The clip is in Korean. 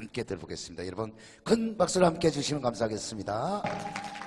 함께 들어보겠습니다. 여러분 큰 박수로 함께 해주시면 감사하겠습니다.